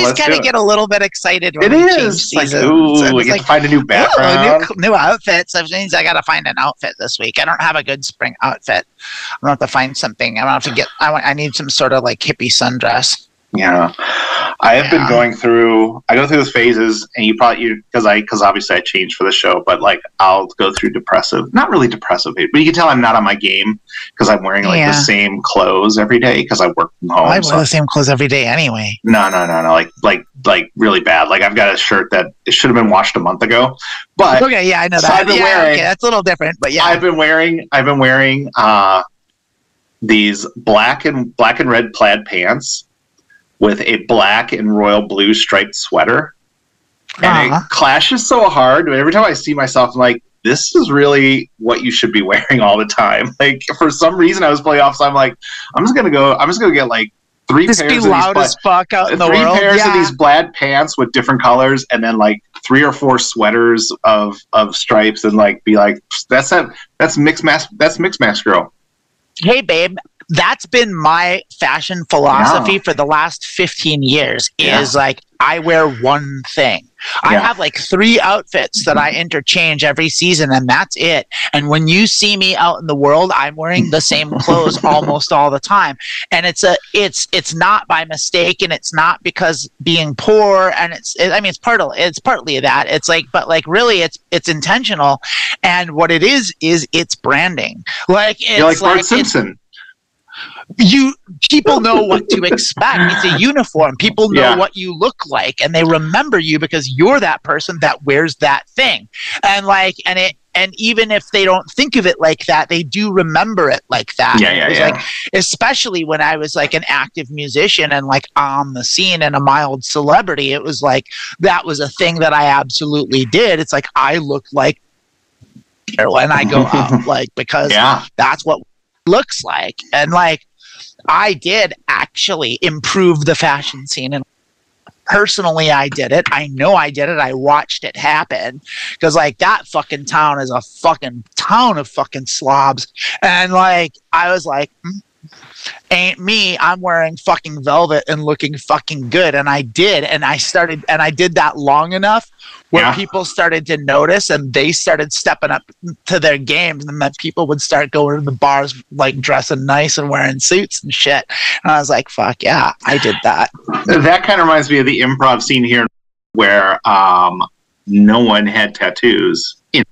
always kind of get a little bit excited when It we change is like seasons. ooh, It's we get like, to find a new "Ooh, background. new, new outfits. That means I got to find an outfit this week. I don't have a good spring outfit. I'm gonna have to find something. I'm gonna have to get. I want. I need some sort of like hippie sundress. Yeah, I have been going through. I go through those phases, and you probably you because I because obviously I changed for the show, but like I'll go through depressive, not really depressive, but you can tell I'm not on my game because I'm wearing like Yeah. the same clothes every day because I work from home. I so- wear the same clothes every day anyway. no, no, no, no, like like like really bad. Like I've got a shirt that it should have been washed a month ago, but Okay, yeah, I know So that. I've been yeah, wearing- okay, that's a little different, but yeah. I've been wearing I've been wearing uh these black and black and red plaid pants with a black and royal blue striped sweater. And Uh-huh. it clashes so hard. but Every time I see myself, I'm like, this is really what you should be wearing all the time. Like for some reason I was playoffs, So I'm like, I'm just gonna go I'm just gonna get like three Just pairs be of these loud as fuck out in the three world. pairs yeah. of these plaid pants with different colors and then like three or four sweaters of of stripes and like be like that's that that's mixed mask that's mixed mask girl hey babe that's been my fashion philosophy for the last 15 years Yeah. is like i wear one thing. I Yeah. have like three outfits that i interchange every season and that's it. And when you see me out in the world i'm wearing the same clothes almost all the time. And it's a it's it's not by mistake and it's not because being poor and it's i mean it's part of it's partly that. It's like but like really it's it's intentional. And what it is is it's branding. Like it's you're like bart it's- simpson you people know what to expect. It's a uniform. People know Yeah. what you look like and they remember you because you're that person that wears that thing. And like and it and even if they don't think of it like that, they do remember it like that. yeah And yeah yeah like especially when I was like an active musician and like on the scene and a mild celebrity, it was like that was a thing that I absolutely did. It's like I look like when I go out, like because yeah that's what looks like. And like i did actually improve the fashion scene. And personally i did it. I know i did it. I watched it happen. Because like that fucking town is a fucking town of fucking slobs. And like i was like "Mm, ain't me. I'm wearing fucking velvet and looking fucking good. And i did. And i started and i did that long enough where Yeah. people started to notice and they started stepping up to their games and then people would start going to the bars like dressing nice and wearing suits and shit. And i was like fuck yeah i did that. That kind of reminds me of the improv scene here where um no one had tattoos in,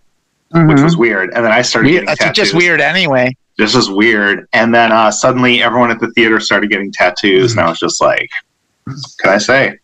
which was weird. And then i started getting Mm-hmm. that's tattoos. just weird anyway this is weird. And then uh suddenly everyone at the theater started getting tattoos and i was just like can i say?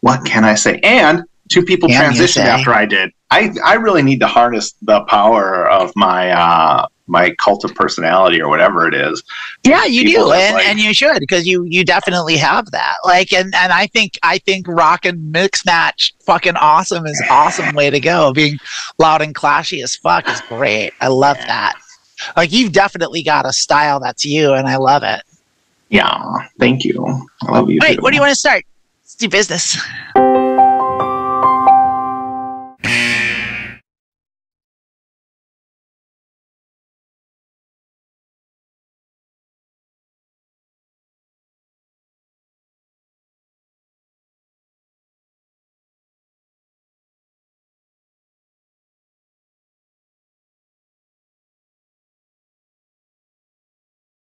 What can i say? And two people transitioned after i did. I i really need to harness the power of my uh my cult of personality or whatever it is. Yeah you People do and, like- and you should because you you definitely have that. Like and and i think i think rock and mix match fucking awesome is awesome way to go. Being loud and clashy as fuck is great. I love that like you've definitely got a style that's you and i love it. Yeah thank you. I love you Wait, too. what do you want to start? Let's do business